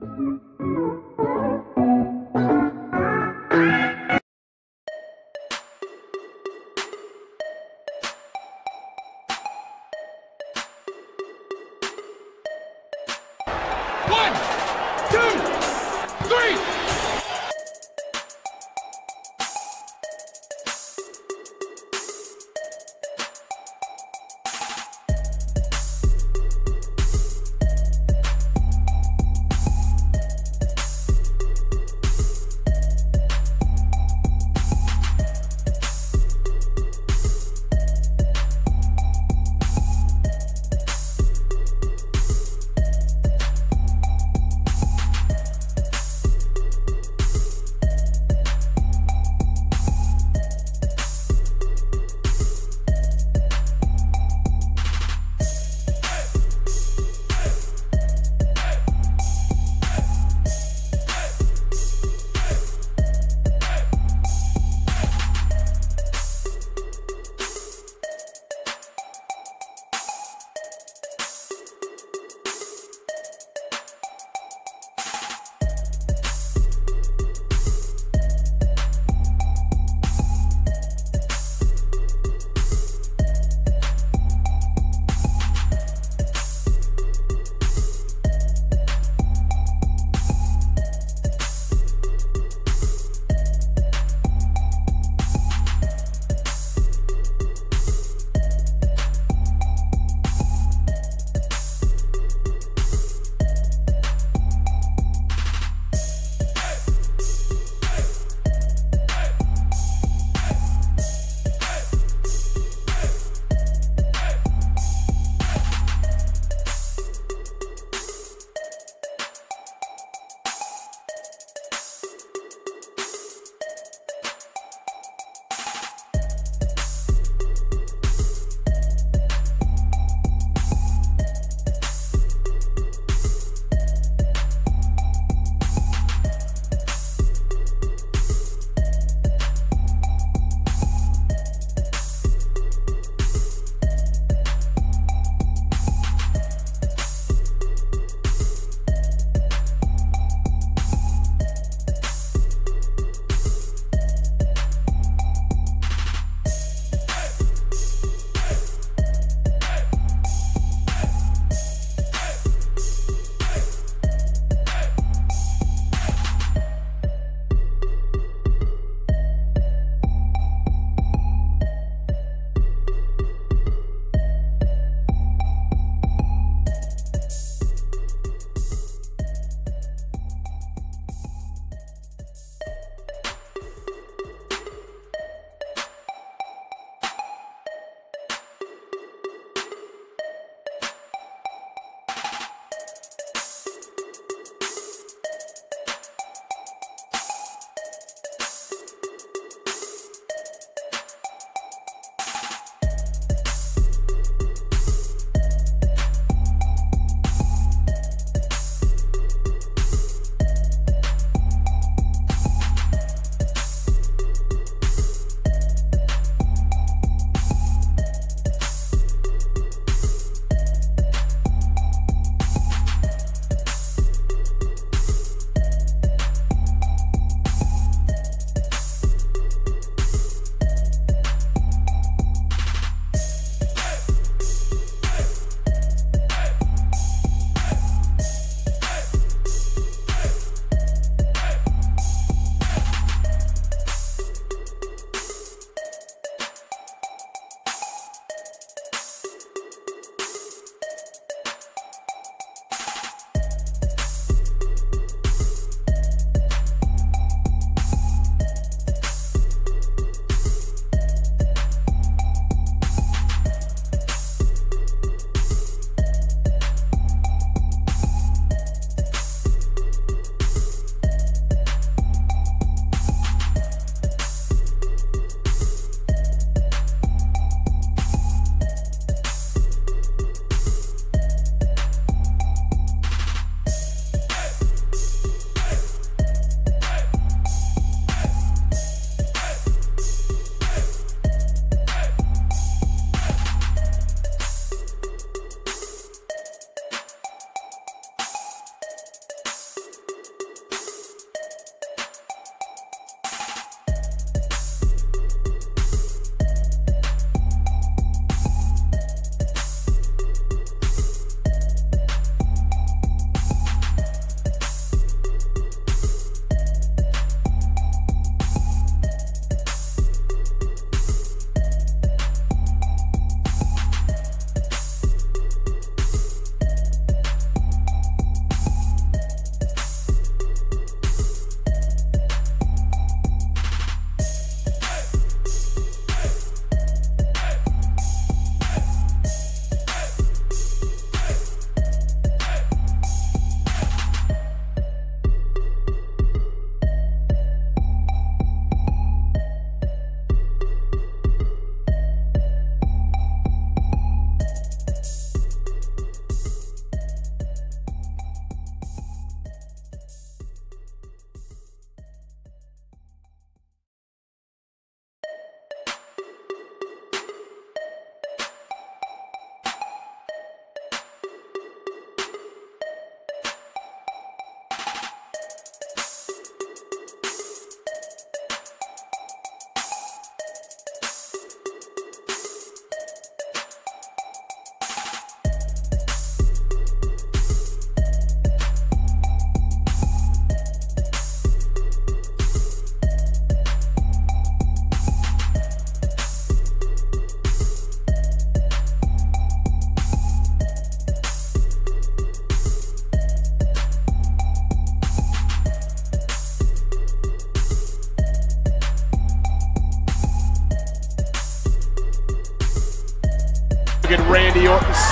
One,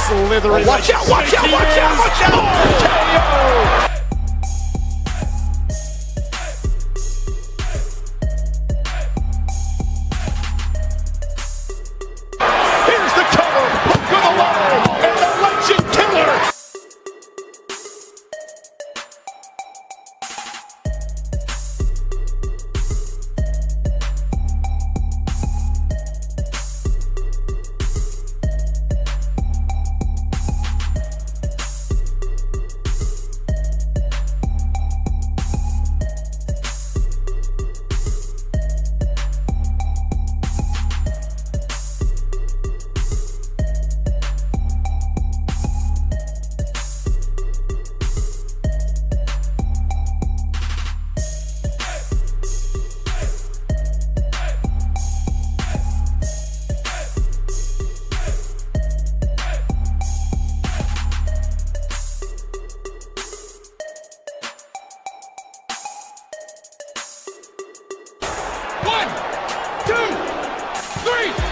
slithering. Watch out, watch out, watch out, watch out. One, two, three.